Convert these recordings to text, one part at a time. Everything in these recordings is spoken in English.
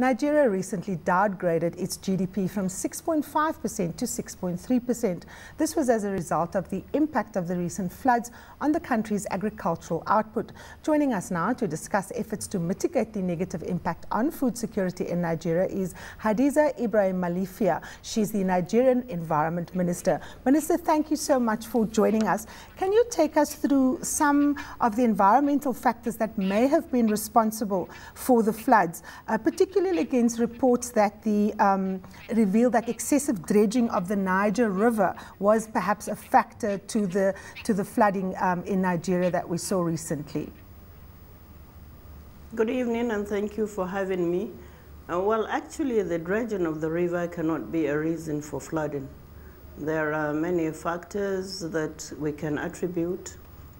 Nigeria recently downgraded its GDP from 6.5% to 6.3%. This was as a result of the impact of the recent floods on the country's agricultural output. Joining us now to discuss efforts to mitigate the negative impact on food security in Nigeria is Hadiza Ibrahim Mailafia. She's the Nigerian Environment Minister. Minister, thank you so much for joining us. Can you take us through some of the environmental factors that may have been responsible for the floods, uh, particularly against reports that the um, reveal that excessive dredging of the Niger River was perhaps a factor to the to the flooding um, in Nigeria that we saw recently. Good evening, and thank you for having me. Uh, well, actually, the dredging of the river cannot be a reason for flooding. There are many factors that we can attribute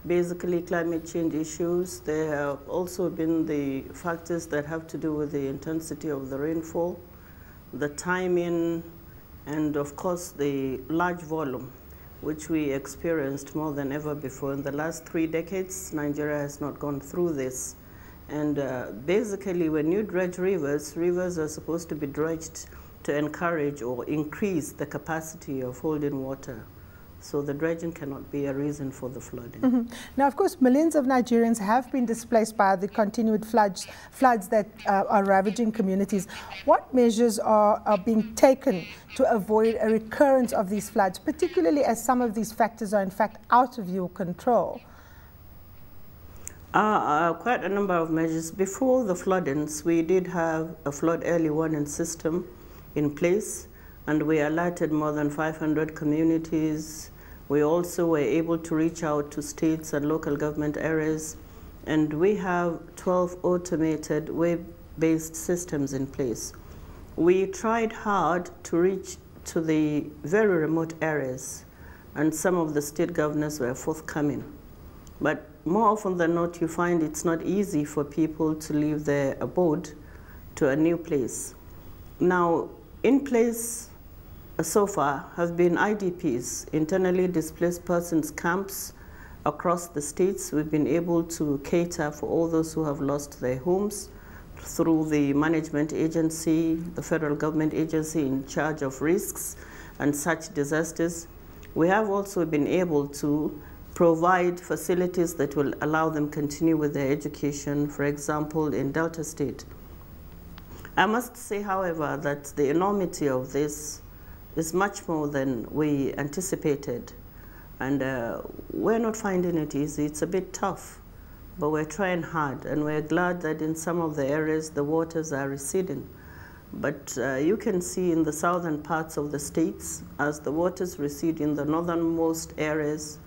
basically climate change issues. There have also been the factors that have to do with the intensity of the rainfall, the timing, and of course the large volume, which we experienced more than ever before. In the last three decades, Nigeria has not gone through this. And uh, basically, when you dredge rivers, rivers are supposed to be dredged to encourage or increase the capacity of holding water. So the dredging cannot be a reason for the flooding. Mm -hmm. Now, of course, millions of Nigerians have been displaced by the continued floods, floods that uh, are ravaging communities. What measures are, are being taken to avoid a recurrence of these floods, particularly as some of these factors are in fact out of your control? Uh, uh, quite a number of measures. Before the floodings, we did have a flood early warning system in place and we alerted more than 500 communities. We also were able to reach out to states and local government areas, and we have 12 automated web-based systems in place. We tried hard to reach to the very remote areas, and some of the state governors were forthcoming. But more often than not, you find it's not easy for people to leave their abode to a new place. Now, in place so far have been IDPs, internally displaced persons camps across the states. We've been able to cater for all those who have lost their homes through the management agency, the federal government agency in charge of risks and such disasters. We have also been able to provide facilities that will allow them continue with their education, for example, in Delta State. I must say, however, that the enormity of this is much more than we anticipated. And uh, we're not finding it easy. It's a bit tough, but we're trying hard. And we're glad that in some of the areas the waters are receding. But uh, you can see in the southern parts of the states, as the waters recede in the northernmost areas,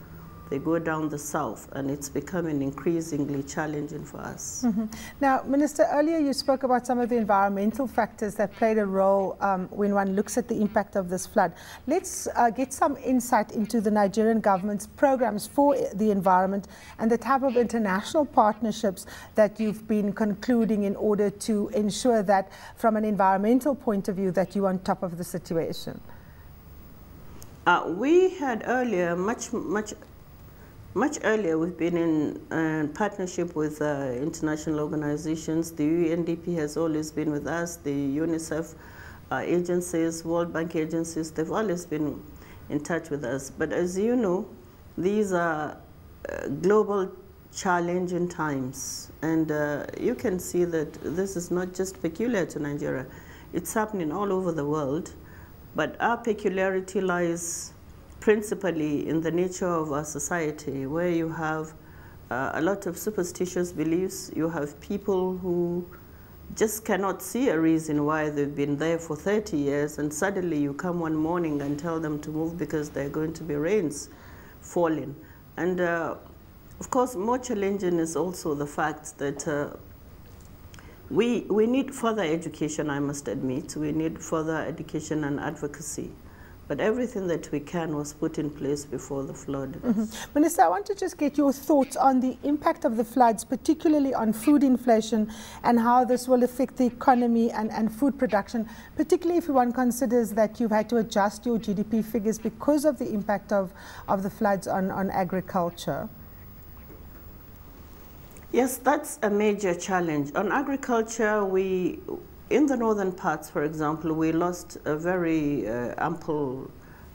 they go down the south, and it's becoming increasingly challenging for us. Mm -hmm. Now, Minister, earlier you spoke about some of the environmental factors that played a role um, when one looks at the impact of this flood. Let's uh, get some insight into the Nigerian government's programs for the environment and the type of international partnerships that you've been concluding in order to ensure that, from an environmental point of view, that you're on top of the situation. Uh, we had earlier much, much much earlier, we've been in uh, partnership with uh, international organizations. The UNDP has always been with us, the UNICEF uh, agencies, World Bank agencies, they've always been in touch with us. But as you know, these are uh, global challenging times. And uh, you can see that this is not just peculiar to Nigeria. It's happening all over the world. But our peculiarity lies principally in the nature of our society where you have uh, a lot of superstitious beliefs. You have people who just cannot see a reason why they've been there for 30 years and suddenly you come one morning and tell them to move because there are going to be rains falling. And uh, of course, more challenging is also the fact that uh, we, we need further education, I must admit. We need further education and advocacy. But everything that we can was put in place before the flood. Mm -hmm. Minister, I want to just get your thoughts on the impact of the floods, particularly on food inflation and how this will affect the economy and, and food production, particularly if one considers that you've had to adjust your GDP figures because of the impact of, of the floods on, on agriculture. Yes, that's a major challenge. On agriculture, we in the northern parts, for example, we lost a very uh, ample,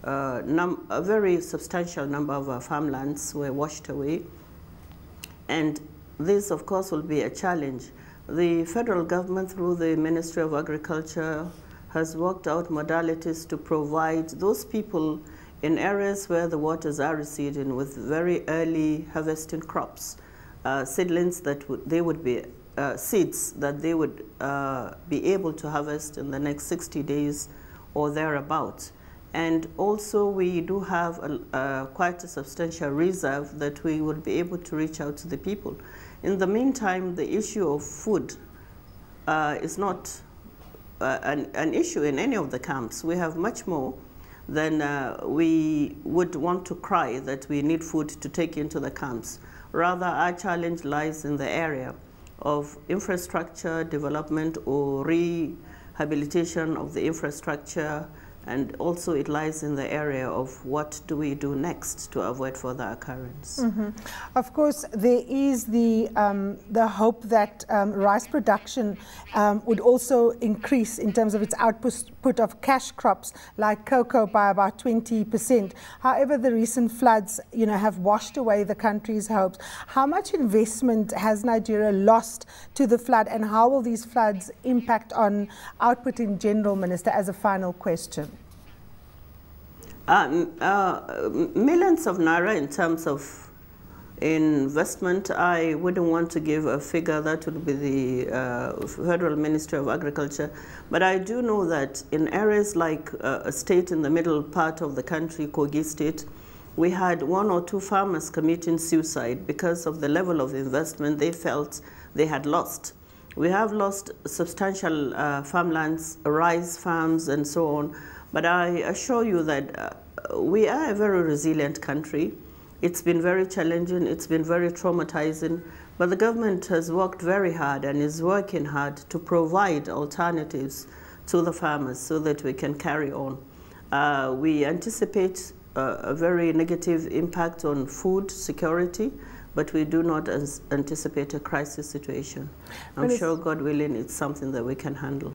uh, a very substantial number of our farmlands were washed away. And this, of course, will be a challenge. The federal government, through the Ministry of Agriculture, has worked out modalities to provide those people in areas where the waters are receding with very early harvesting crops, uh, seedlings that they would be, uh, seeds that they would uh, be able to harvest in the next 60 days or thereabouts. And also we do have a, quite a substantial reserve that we would be able to reach out to the people. In the meantime, the issue of food uh, is not uh, an, an, issue in any of the camps. We have much more than uh, we would want to cry that we need food to take into the camps. Rather, our challenge lies in the area of infrastructure development or rehabilitation of the infrastructure and also it lies in the area of what do we do next to avoid further occurrence. Mm -hmm. Of course, there is the, um, the hope that um, rice production um, would also increase in terms of its output put of cash crops like cocoa by about 20%. However, the recent floods you know, have washed away the country's hopes. How much investment has Nigeria lost to the flood and how will these floods impact on output in general, Minister, as a final question? Uh, uh, millions of naira in terms of investment. I wouldn't want to give a figure that would be the uh, Federal Ministry of Agriculture, but I do know that in areas like uh, a state in the middle part of the country, Kogi State, we had one or two farmers committing suicide because of the level of investment they felt they had lost. We have lost substantial uh, farmlands, rice farms, and so on but I assure you that uh, we are a very resilient country. It's been very challenging, it's been very traumatizing, but the government has worked very hard and is working hard to provide alternatives to the farmers so that we can carry on. Uh, we anticipate uh, a very negative impact on food security, but we do not anticipate a crisis situation. I'm sure, God willing, it's something that we can handle.